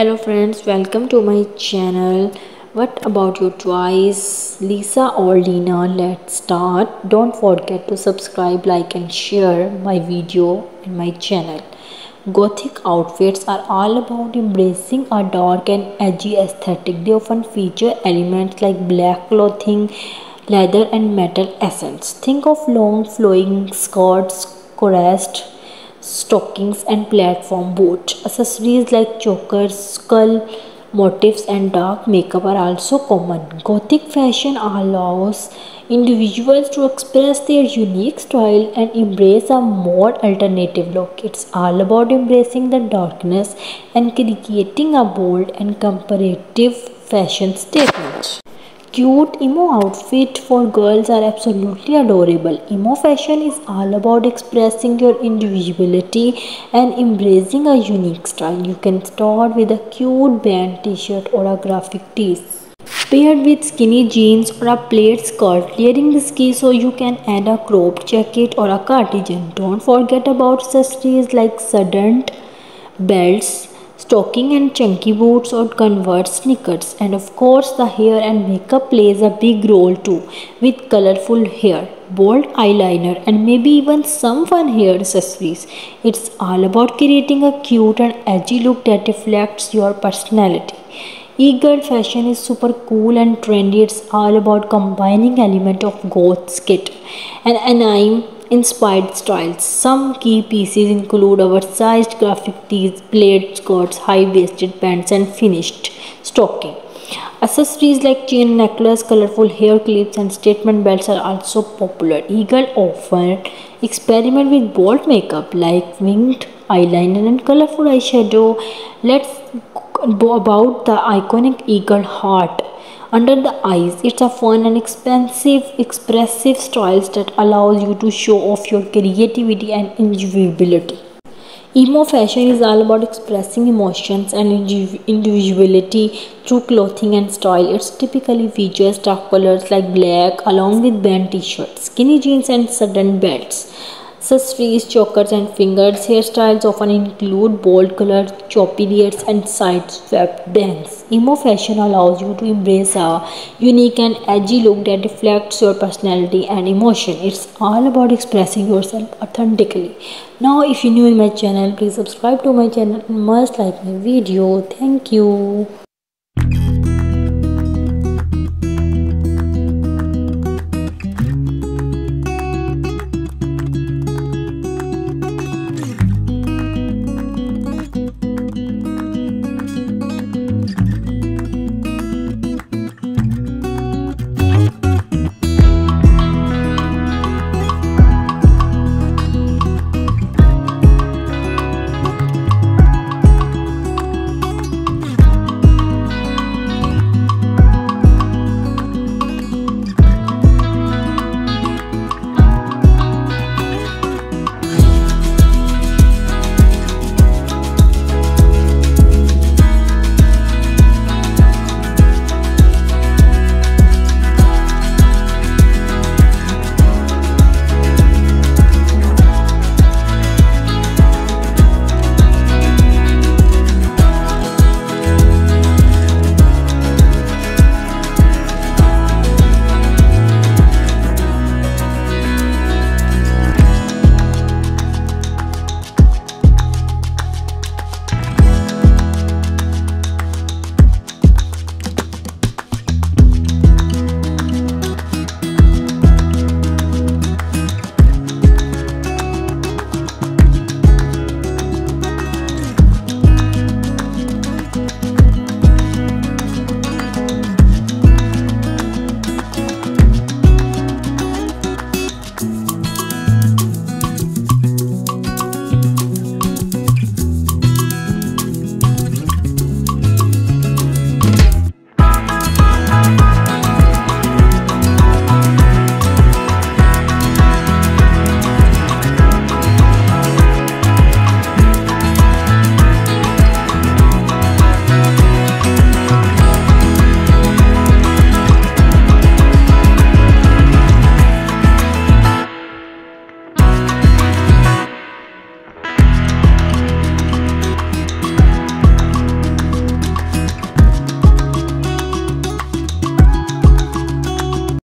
hello friends welcome to my channel. What about your choice? Lisa or Lena let's start. Don't forget to subscribe like and share my video and my channel. Gothic outfits are all about embracing a dark and edgy aesthetic. They often feature elements like black clothing leather and metal accents think of long flowing skirts caressed stockings and platform boots. Accessories like chokers, skull motifs and dark makeup are also common. Gothic fashion allows individuals to express their unique style and embrace a more alternative look. It's all about embracing the darkness and creating a bold and comparative fashion statement. Cute emo outfit for girls are absolutely adorable. Emo fashion is all about expressing your individuality and embracing a unique style. You can start with a cute band t-shirt or a graphic tee paired with skinny jeans or a plaid skirt. Layering this key so you can add a cropped jacket or a cardigan. Don't forget about accessories like sudden belts, stocking and chunky boots or converse sneakers. And of course the hair and makeup plays a big role too with colorful hair bold eyeliner and maybe even some fun hair accessories. It's all about creating a cute and edgy look that reflects your personality. E-girl fashion is super cool and trendy. It's all about combining element of goth skit and anime inspired styles. Some key pieces include oversized graphic tees, plaid skirts, high-waisted pants and finished stocking. Accessories like chain necklace, colorful hair clips and statement belts are also popular. E-girl often experiment with bold makeup like winged eyeliner and colorful eyeshadow. Let's go about the iconic e-girl heart under the eyes it's a fun and expensive expressive styles that allows you to show off your creativity and individuality emo fashion is all about expressing emotions and individuality through clothing and style. It's typically features dark colors like black along with band t-shirts skinny jeans and sudden belts Accessories, chokers and fingers. Hairstyles often include bold colors, choppy layers and side swept bangs. Emo fashion allows you to embrace a unique and edgy look that reflects your personality and emotion. It's all about expressing yourself authentically. Now if you're new in my channel, please subscribe to my channel and must like my video. Thank you.